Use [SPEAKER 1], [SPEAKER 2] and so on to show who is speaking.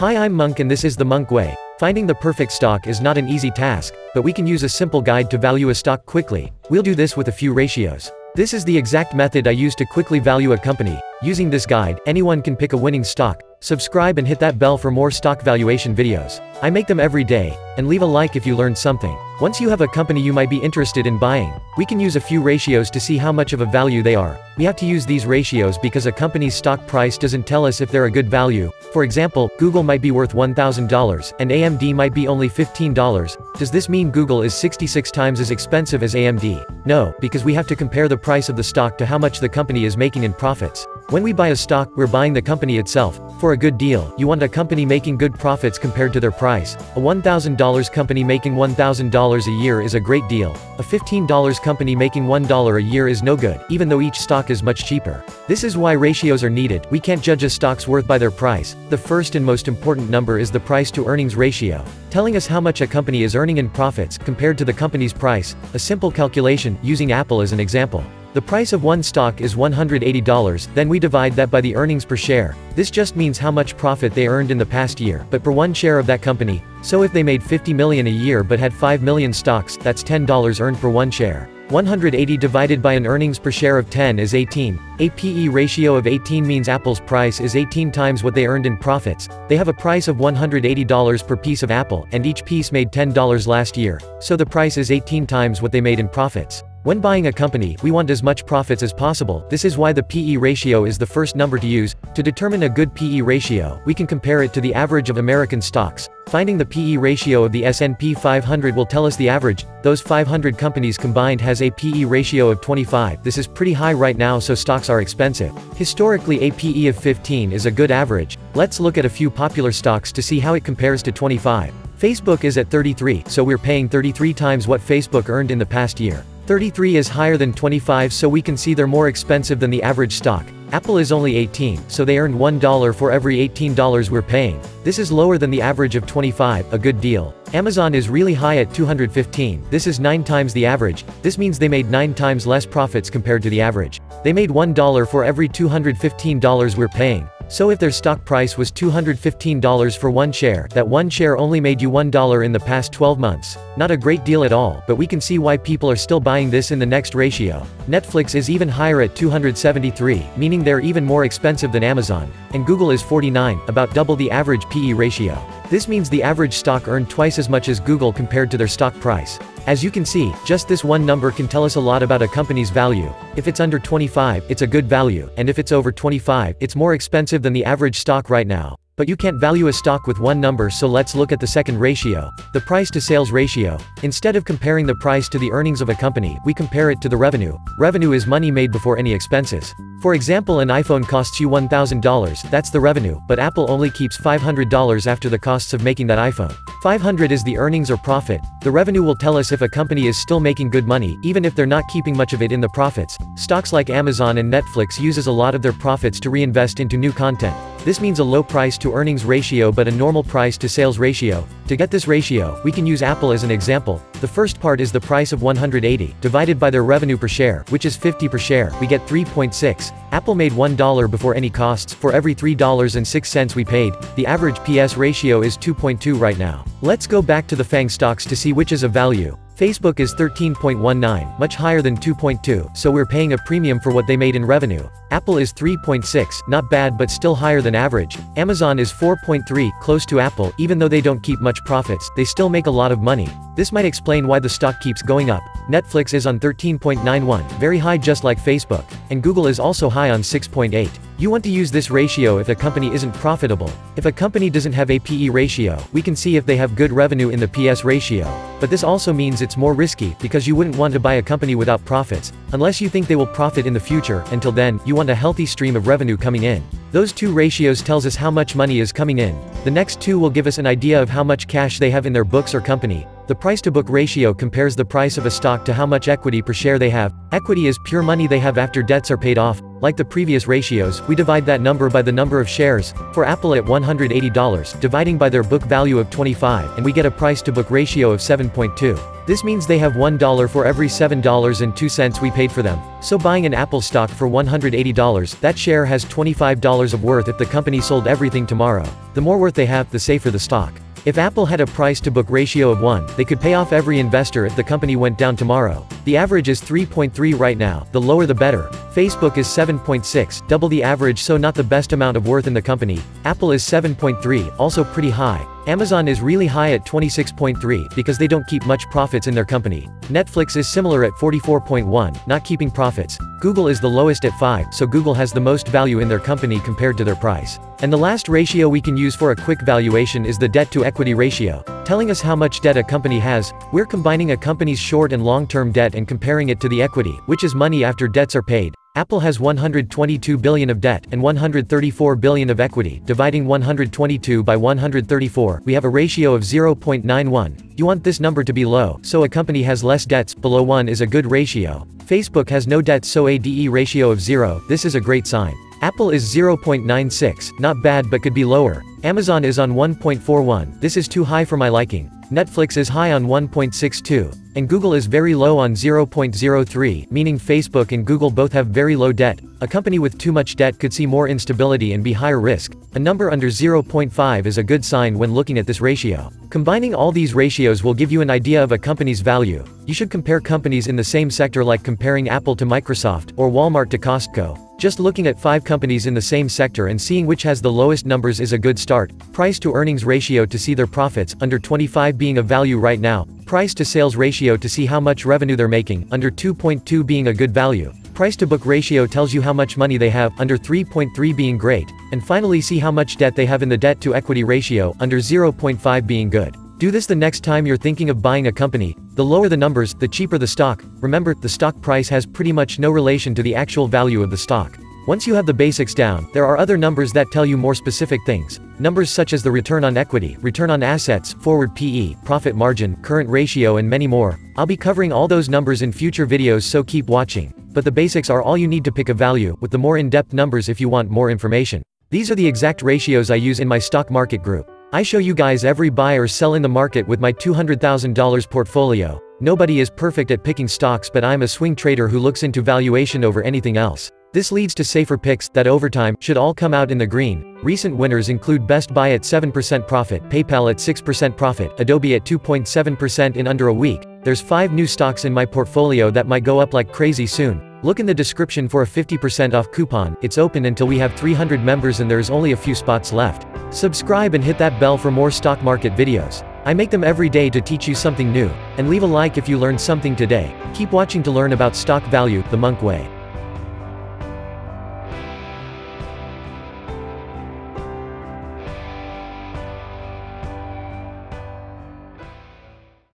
[SPEAKER 1] Hi I'm Monk and this is the Monk Way. Finding the perfect stock is not an easy task, but we can use a simple guide to value a stock quickly. We'll do this with a few ratios. This is the exact method I use to quickly value a company. Using this guide, anyone can pick a winning stock. Subscribe and hit that bell for more stock valuation videos. I make them every day, and leave a like if you learned something. Once you have a company you might be interested in buying, we can use a few ratios to see how much of a value they are. We have to use these ratios because a company's stock price doesn't tell us if they're a good value. For example, Google might be worth $1,000, and AMD might be only $15. Does this mean Google is 66 times as expensive as AMD? No, because we have to compare the price of the stock to how much the company is making in profits. When we buy a stock, we're buying the company itself. For a good deal, you want a company making good profits compared to their price. A $1,000 company making $1,000 a year is a great deal. A $15 company making $1 a year is no good, even though each stock is much cheaper. This is why ratios are needed. We can't judge a stock's worth by their price. The first and most important number is the price to earnings ratio, telling us how much a company is earning in profits compared to the company's price. A simple calculation, using Apple as an example. The price of one stock is $180, then we divide that by the earnings per share. This just means how much profit they earned in the past year, but per one share of that company. So if they made 50 million a year but had 5 million stocks, that's $10 earned per one share. 180 divided by an earnings per share of 10 is 18. A PE ratio of 18 means Apple's price is 18 times what they earned in profits. They have a price of $180 per piece of Apple, and each piece made $10 last year, so the price is 18 times what they made in profits. When buying a company, we want as much profits as possible. This is why the PE ratio is the first number to use. To determine a good PE ratio, we can compare it to the average of American stocks. Finding the PE ratio of the S&P 500 will tell us the average. Those 500 companies combined has a PE ratio of 25. This is pretty high right now so stocks are expensive. Historically a PE of 15 is a good average. Let's look at a few popular stocks to see how it compares to 25. Facebook is at 33, so we're paying 33 times what Facebook earned in the past year. 33 is higher than 25 so we can see they're more expensive than the average stock. Apple is only 18, so they earned $1 for every $18 we're paying. This is lower than the average of 25, a good deal. Amazon is really high at 215, this is 9 times the average, this means they made 9 times less profits compared to the average. They made $1 for every $215 we're paying. So if their stock price was $215 for one share, that one share only made you $1 in the past 12 months. Not a great deal at all, but we can see why people are still buying this in the next ratio. Netflix is even higher at 273, meaning they're even more expensive than Amazon. And Google is 49, about double the average PE ratio. This means the average stock earned twice as much as Google compared to their stock price. As you can see, just this one number can tell us a lot about a company's value. If it's under 25, it's a good value, and if it's over 25, it's more expensive than the average stock right now. But you can't value a stock with one number so let's look at the second ratio, the price to sales ratio. Instead of comparing the price to the earnings of a company, we compare it to the revenue. Revenue is money made before any expenses. For example an iPhone costs you $1,000, that's the revenue, but Apple only keeps $500 after the costs of making that iPhone. 500 is the earnings or profit. The revenue will tell us if a company is still making good money, even if they're not keeping much of it in the profits. Stocks like Amazon and Netflix uses a lot of their profits to reinvest into new content. This means a low price to earnings ratio but a normal price to sales ratio. To get this ratio, we can use Apple as an example. The first part is the price of 180, divided by their revenue per share, which is 50 per share, we get 3.6. Apple made $1 before any costs, for every $3.06 we paid, the average PS ratio is 2.2 right now. Let's go back to the FANG stocks to see which is of value. Facebook is 13.19, much higher than 2.2, so we're paying a premium for what they made in revenue. Apple is 3.6, not bad but still higher than average. Amazon is 4.3, close to Apple, even though they don't keep much profits, they still make a lot of money. This might explain why the stock keeps going up. Netflix is on 13.91, very high just like Facebook, and Google is also high on 6.8. You want to use this ratio if a company isn't profitable. If a company doesn't have a PE ratio, we can see if they have good revenue in the PS ratio. But this also means it's more risky, because you wouldn't want to buy a company without profits, unless you think they will profit in the future, until then, you want a healthy stream of revenue coming in. Those two ratios tells us how much money is coming in. The next two will give us an idea of how much cash they have in their books or company. The price-to-book ratio compares the price of a stock to how much equity per share they have. Equity is pure money they have after debts are paid off. Like the previous ratios, we divide that number by the number of shares, for Apple at $180, dividing by their book value of 25, and we get a price to book ratio of 7.2. This means they have $1 for every $7.02 we paid for them. So buying an Apple stock for $180, that share has $25 of worth if the company sold everything tomorrow. The more worth they have, the safer the stock. If Apple had a price-to-book ratio of 1, they could pay off every investor if the company went down tomorrow. The average is 3.3 right now, the lower the better. Facebook is 7.6, double the average so not the best amount of worth in the company. Apple is 7.3, also pretty high. Amazon is really high at 26.3 because they don't keep much profits in their company. Netflix is similar at 44.1, not keeping profits. Google is the lowest at 5, so Google has the most value in their company compared to their price. And the last ratio we can use for a quick valuation is the debt to equity ratio. Telling us how much debt a company has, we're combining a company's short and long-term debt and comparing it to the equity, which is money after debts are paid. Apple has 122 billion of debt and 134 billion of equity. Dividing 122 by 134, we have a ratio of 0.91. You want this number to be low, so a company has less debts, below 1 is a good ratio. Facebook has no debt so a DE ratio of 0, this is a great sign. Apple is 0.96, not bad but could be lower. Amazon is on 1.41, this is too high for my liking. Netflix is high on 1.62, and Google is very low on 0.03, meaning Facebook and Google both have very low debt. A company with too much debt could see more instability and be higher risk. A number under 0.5 is a good sign when looking at this ratio. Combining all these ratios will give you an idea of a company's value. You should compare companies in the same sector like comparing Apple to Microsoft, or Walmart to Costco. Just looking at 5 companies in the same sector and seeing which has the lowest numbers is a good start. Price to earnings ratio to see their profits, under 25 being a value right now. Price to sales ratio to see how much revenue they're making, under 2.2 being a good value. Price to book ratio tells you how much money they have, under 3.3 being great. And finally see how much debt they have in the debt to equity ratio, under 0.5 being good. Do this the next time you're thinking of buying a company. The lower the numbers, the cheaper the stock. Remember, the stock price has pretty much no relation to the actual value of the stock. Once you have the basics down, there are other numbers that tell you more specific things. Numbers such as the return on equity, return on assets, forward PE, profit margin, current ratio and many more. I'll be covering all those numbers in future videos so keep watching. But the basics are all you need to pick a value, with the more in-depth numbers if you want more information. These are the exact ratios I use in my stock market group. I show you guys every buy or sell in the market with my $200,000 portfolio. Nobody is perfect at picking stocks but I'm a swing trader who looks into valuation over anything else. This leads to safer picks that over time should all come out in the green. Recent winners include Best Buy at 7% profit, PayPal at 6% profit, Adobe at 2.7% in under a week. There's 5 new stocks in my portfolio that might go up like crazy soon. Look in the description for a 50% off coupon. It's open until we have 300 members and there's only a few spots left. Subscribe and hit that bell for more stock market videos. I make them every day to teach you something new. And leave a like if you learned something today. Keep watching to learn about stock value, the Monk way.